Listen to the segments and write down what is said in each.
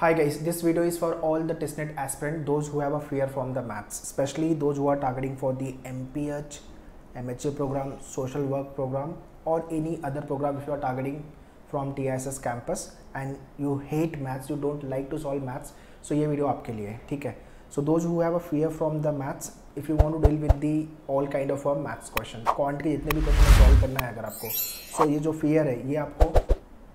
Hi guys, this video is for all the testnet aspirant, those who have a fear from the maths, especially those who are targeting for the MPH, MHA program, social work program or any other program if you are targeting from TISS campus and you hate maths, you don't like to solve maths, so ये video लिए है ठीक है so those who have a fear from the maths if you want to deal with the all kind of a maths question quant के जितने भी question solve करना है अगर आपको so ये जो fear है ये आपको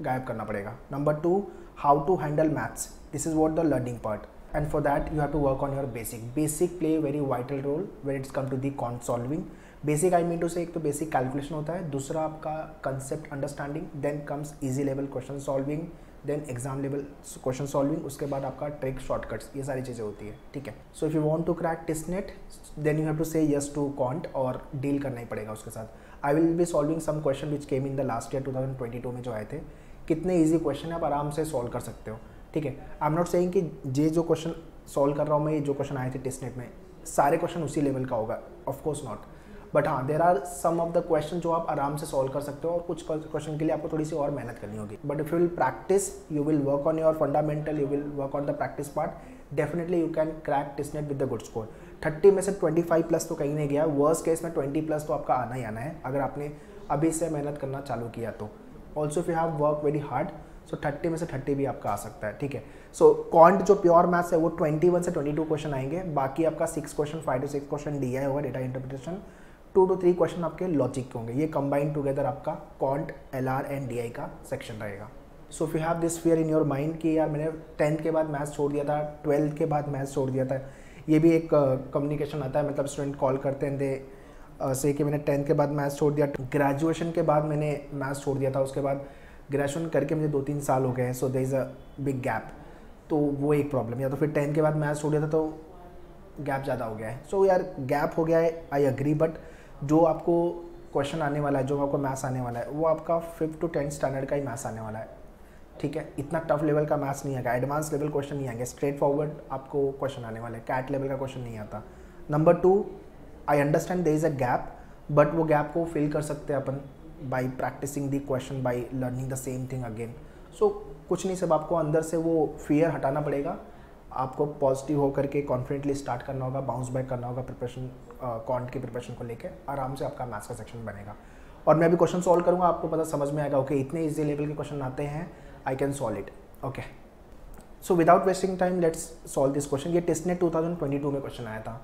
गायब करना पड़ेगा number two how to handle maths. This is what the learning part. And for that, you have to work on your basic. Basic play very vital role when it's come to the quant solving. Basic I mean to say एक तो basic calculation होता है, दूसरा आपका concept understanding then comes easy level question solving then exam level question solving उसके बाद आपका trick shortcuts ये सारी चीज़ें होती है, ठीक है? So if you want to crack TISSNET then you have to say yes to quant और डील करना ही पड़ेगा उसके साथ. I will be solving some question which came in the last year 2022 में जो आए थे. कितने ईजी क्वेश्चन है, आप आराम से सॉल्व कर सकते हो, ठीक है? आई एम नॉट सेइंग कि ये जो क्वेश्चन सॉल्व कर रहा हूँ मैं, ये जो क्वेश्चन आए थे टेस्टनेट में, सारे क्वेश्चन उसी लेवल का होगा ऑफकोर्स नॉट बट हाँ there are some of the question जो आप आराम से सॉल्व कर सकते हो और कुछ क्वेश्चन के लिए आपको थोड़ी सी और मेहनत करनी होगी. But if you will practice you will work on your fundamental you will work on the practice part definitely you can crack TISSNET with the good score thirty में से ट्वेंटी फाइव प्लस तो कहीं नहीं गया worst case में twenty plus तो आपका आना ही आना है, अगर आपने अभी से मेहनत करना चालू किया तो. Also if you have work very hard so thirty में से थर्टी भी आपका आ सकता है ठीक है? सो कॉन्ट जो प्योर मैथ्स है वो ट्वेंटी वन से ट्वेंटी टू क्वेश्चन आएँगे। बाकी आपका six question five two six question D I होगा data interpretation two two three question आपके लॉजिक के होंगे। ये कंबाइंड टुगेदर आपका quant L R and D I का सेक्शन रहेगा। So you have this fear in your mind कि यार मैंने टेंथ के बाद मैथ्स छोड़ दिया था ट्वेल्थ के बाद मैथ्स छोड़ दिया था ये भी एक कम्युनिकेशन uh, आता है। मतलब स्टूडेंट कॉल करते हैं दे से कि मैंने टेंथ के बाद मैथ्स छोड़ दिया ग्रेजुएशन के बाद मैंने मैथ्स छोड़ दिया था उसके बाद ग्रेजुएशन करके मुझे दो तीन साल हो गए हैं so there is a big gap तो वो एक प्रॉब्लम या तो फिर टेंथ के बाद मैथ्स छोड़ दिया था तो गैप ज़्यादा हो गया है। सो so, यार गैप हो गया है आई अग्री बट जो आपको क्वेश्चन आने वाला है जो आपको मैथ्स आने वाला है वो आपका फिफ्थ टू टेंथ स्टैंडर्ड का ही मैथ्स आने वाला है। ठीक है? इतना टफ लेवल का मैथ्स नहीं आएगा एडवांस लेवल क्वेश्चन नहीं आएँगे स्ट्रेट फॉरवर्ड आपको क्वेश्चन आने वाले कैट लेवल का क्वेश्चन नहीं आता। Number two I understand there is a gap but वो गैप को फिल कर सकते हैं अपन by practicing the question by learning the same thing again so कुछ नहीं सब आपको अंदर से वो फियर हटाना पड़ेगा। आपको पॉजिटिव होकर के कॉन्फिडेंटली स्टार्ट करना होगा बाउंस बैक करना होगा प्रिपरेशन कॉन्ट की प्रिपरेशन को लेकर आराम से आपका मैथ्स का सेक्शन बनेगा। और मैं भी क्वेश्चन सॉल्व करूँगा आपको पता समझ में आएगा ओके okay, इतने ईजी लेवल के क्वेश्चन आते हैं I can solve it okay so without wasting time let's solve this question ये टेस्ट ने 2022 में क्वेश्चन आया था।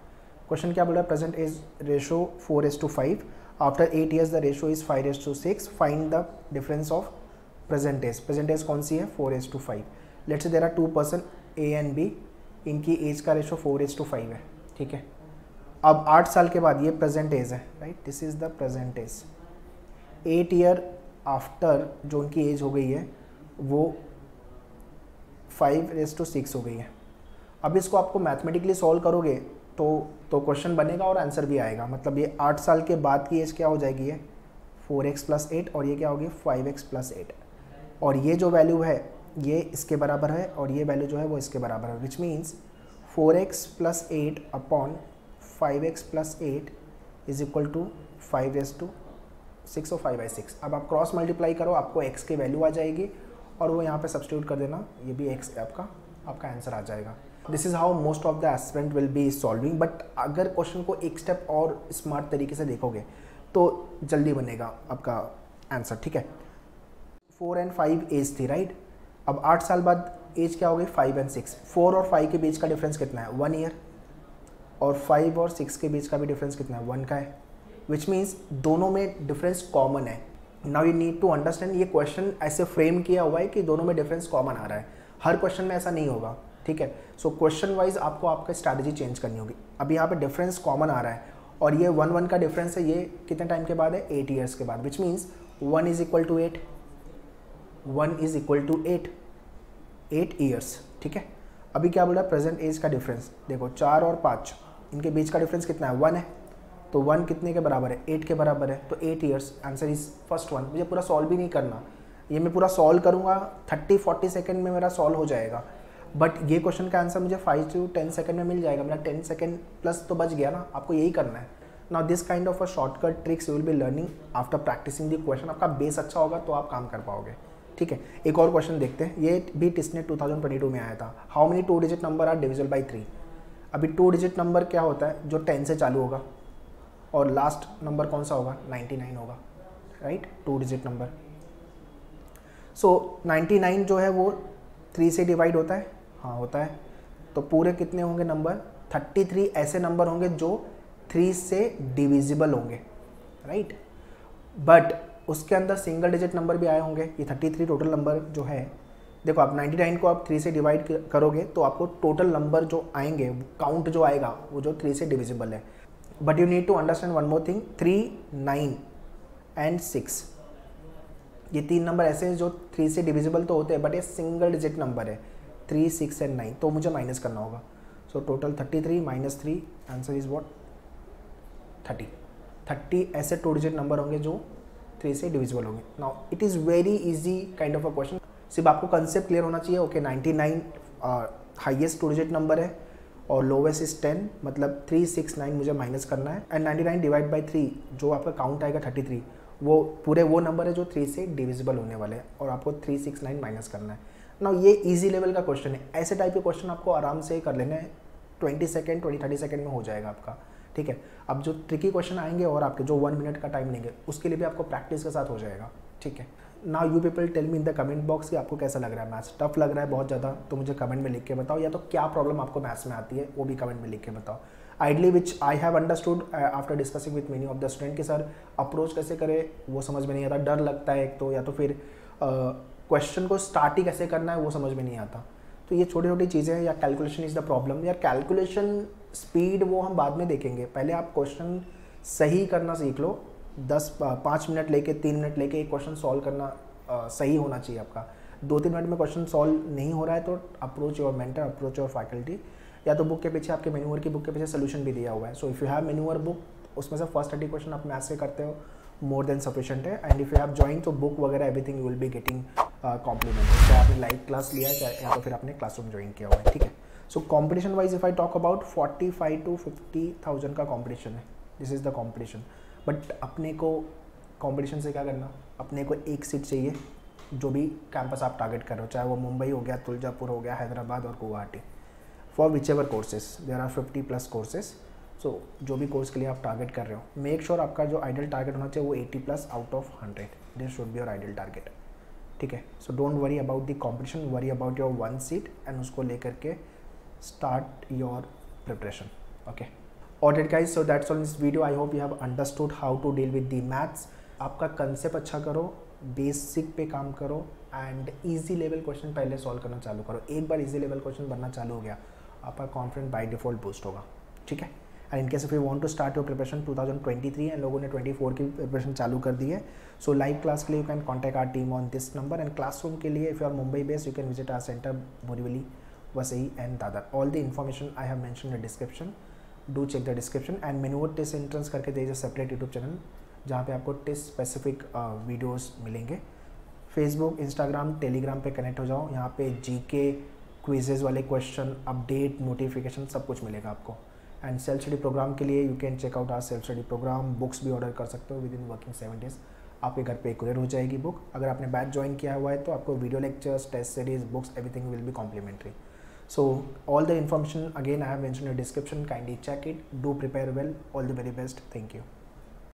क्वेश्चन क्या बोल रहा है? Present is ratio four is to five after eight years the ratio is five is to six find the difference of present age present age कौन सी है? Four is to five let's there are two person A and B इनकी age का ratio four is to five है. ठीक है? अब आठ साल के बाद ये प्रेजेंट एज है right this is the present age eight year after जो उनकी एज हो गई है, वो फाइव रेस टू सिक्स हो गई है. अब इसको आपको मैथमेटिकली सॉल्व करोगे तो तो क्वेश्चन बनेगा और आंसर भी आएगा। मतलब ये आठ साल के बाद की एज क्या हो जाएगी ये? फोर एक्स प्लस एट और ये क्या होगी? फाइव एक्स प्लस एट और ये जो वैल्यू है, ये इसके बराबर है और ये वैल्यू जो है वो इसके बराबर है। Which means four x plus eight upon five x plus eight is equal to five is to six और फाइव बाई सिक्स अब आप क्रॉस मल्टीप्लाई करो, आपको एक्स की वैल्यू आ जाएगी और वो यहाँ पे सब्सटीट्यूट कर देना। ये भी एक्स आपका आपका आंसर आ जाएगा। This is how most of the aspirant will be solving but अगर क्वेश्चन को एक स्टेप और स्मार्ट तरीके से देखोगे तो जल्दी बनेगा आपका आंसर ठीक है? फोर एंड फाइव एज थी राइट अब आठ साल बाद एज क्या हो गई फाइव एंड सिक्स फोर और फाइव के बीच का डिफरेंस कितना है? वन ईयर और फाइव और सिक्स के बीच का भी डिफरेंस कितना है? वन का है. विच मीन्स दोनों में डिफरेंस कॉमन है. Now you need to understand ये क्वेश्चन ऐसे फ्रेम किया हुआ है कि दोनों में डिफरेंस कॉमन आ रहा है. हर क्वेश्चन में ऐसा नहीं होगा. ठीक है? सो क्वेश्चन वाइज आपको आपका स्ट्रैटेजी चेंज करनी होगी। अब यहाँ पे डिफरेंस कॉमन आ रहा है। और ये वन वन का डिफरेंस है, ये कितने टाइम के बाद है? एट ईयर्स के बाद which means one is equal to eight one is equal to eight eight years ठीक है? अभी क्या बोल? प्रेजेंट एज का डिफरेंस देखो, चार और पाँच, इनके बीच का डिफरेंस कितना है? वन है। तो वन कितने के बराबर है? एट के बराबर है। तो eight years answer is first one मुझे पूरा सॉल्व भी नहीं करना। ये मैं पूरा सॉल्व करूँगा थर्टी फोर्टी सेकेंड में मेरा सॉल्व हो जाएगा। बट ये क्वेश्चन का आंसर मुझे फाइव टू टेन सेकेंड में मिल जाएगा। मेरा टेन सेकेंड प्लस तो बच गया ना। आपको यही करना है। Now this kind of a shortcut tricks you will be learning after practicing the question आपका बेस अच्छा होगा तो आप काम कर पाओगे। ठीक है? एक और क्वेश्चन देखते हैं। ये भी टिसनेट 2022 में आया था। How many two digit number are divisible by three अभी टू डिजिट नंबर क्या होता है? जो टेन से चालू होगा। और लास्ट नंबर कौन सा होगा? 99 होगा। Right two digit number so 99 जो है वो थ्री से डिवाइड होता है। हाँ होता है। तो पूरे कितने होंगे नंबर 33 ऐसे नंबर होंगे जो थ्री से डिविजिबल होंगे राइट बट उसके अंदर सिंगल डिजिट नंबर भी आए होंगे। ये 33 टोटल नंबर जो है, देखो आप 99 को आप थ्री से डिवाइड करोगे तो आपको टोटल नंबर जो आएँगे काउंट जो आएगा, वो जो थ्री से डिविजिबल है। But you need to understand one more thing three nine and six ये तीन नंबर ऐसे हैं जो थ्री से डिविजिबल तो होते हैं बट ये सिंगल डिजिट नंबर है। थ्री, सिक्स एंड नाइन तो मुझे माइनस करना होगा। So total thirty three minus three answer is what thirty thirty ऐसे टू डिजिट नंबर होंगे जो थ्री से डिविजिबल होंगे। Now it is very easy kind of a question सिर्फ़ आपको कंसेप्ट क्लियर होना चाहिए okay ninety nine highest two digit number है, और लोवेस्ट इज़ टेन मतलब थ्री सिक्स नाइन मुझे माइनस करना है। And ninety nine divide by three जो आपका काउंट आएगा थर्टी थ्री वो पूरे वो नंबर है जो थ्री से डिविजिबल होने वाले हैं, और आपको थ्री सिक्स नाइन माइनस करना है। ना ये इजी लेवल का क्वेश्चन है। ऐसे टाइप के क्वेश्चन आपको आराम से कर लेने twenty second twenty thirty second में हो जाएगा आपका। ठीक है? अब जो ट्रिकी क्वेश्चन आएँगे और आपके जो वन मिनट का टाइम लेंगे, उसके लिए भी आपको प्रैक्टिस के साथ हो जाएगा। ठीक है? ना you people tell me in the comment box कि आपको कैसा लग रहा है मैथ्स टफ लग रहा है बहुत ज़्यादा तो मुझे कमेंट में लिख के बताओ। या तो क्या प्रॉब्लम आपको मैथ्स में आती है, वो भी कमेंट में लिख के बताओ। Ideally which I have understood after discussing with many of the student कि, सर अप्रोच कैसे करें? वो समझ में नहीं आता, डर लगता है एक तो। या तो फिर क्वेश्चन को स्टार्ट ही कैसे करना है वो समझ में नहीं आता। तो ये छोटी छोटी चीज़ें हैं या कैलकुलेशन इज़ द प्रॉब्लम या कैलकुलेशन स्पीड वो हम बाद में देखेंगे। पहले आप क्वेश्चन सही करना सीख लो दस पाँच मिनट लेके तीन मिनट लेके एक क्वेश्चन सॉल्व करना आ, सही होना चाहिए आपका। दो तीन मिनट में क्वेश्चन सॉल्व नहीं हो रहा है तो approach your mentor approach your faculty या तो बुक के पीछे आपके मेन्यूअर की बुक के पीछे सोल्यूशन भी दिया हुआ है। So if you have manual book उसमें से फ़र्स्ट थर्टी क्वेश्चन आप मैथ से करते हो मोर देन सफिशेंट है. And if you have join तो बुक वगैरह everything you will be getting compliment चाहे आपने लाइव क्लास लिया है या तो फिर आपने क्लासरूम ज्वाइन किया हुआ है, ठीक है? So competition wise if I talk about forty five to fifty thousand का कॉम्पिटिशन है. This is the competition but अपने को कॉम्पिटिशन से क्या करना? अपने को एक सीट चाहिए, जो भी कैंपस आप टारगेट कर रहे हो. चाहे वो मुंबई हो गया, तुलजापुर हो गया, हैदराबाद और Guwahati. For whichever courses there are fifty plus courses so जो भी कोर्स के लिए आप टारगेट कर रहे हो मेक श्योर sure आपका जो आइडल टारगेट होना चाहिए वो eighty plus out of hundred this should be your ideal target ठीक है? So don't worry about the competition worry about your one seat and उसको लेकर के start your preparation okay guys, so that's all in this video. I hope you have understood how to deal with the maths. आपका concept अच्छा करो basic पे काम करो and easy level question पहले सॉल्व करना चालू करो. एक बार इजी लेवल क्वेश्चन बनना चालू हो गया, आपका कॉन्फिडेंट बाई डिफ़ॉल्ट बूस्ट होगा. ठीक है? And in case if you want to start your preparation 2023 and लोगों ने 24 की प्रिपरेशन चालू कर दी है सो लाइव क्लास के लिए you can contact our team on this number and classroom के लिए if you are Mumbai based you can visit our centre Borivali Vasai and Dadar all the information I have mention in the description. Do check the description. And test entrance करके there is a separate YouTube channel, जहाँ पे आपको test specific videos मिलेंगे। Facebook Instagram Telegram पे connect हो जाओ। यहाँ पे जीके क्विजेज वाले क्वेश्चन अपडेट नोटिफिकेशन सब कुछ मिलेगा आपको। एंड सेल्फ स्टडी प्रोग्राम के लिए you can check out our self study programme books भी ऑर्डर कर सकते हो within working seven days आपके घर पे कुरियर हो जाएगी बुक अगर आपने बैच ज्वाइन किया हुआ है तो आपको video lectures test series books everything will be complimentary so all the information again I have mention your description kindly check it do prepare well all the very best thank you.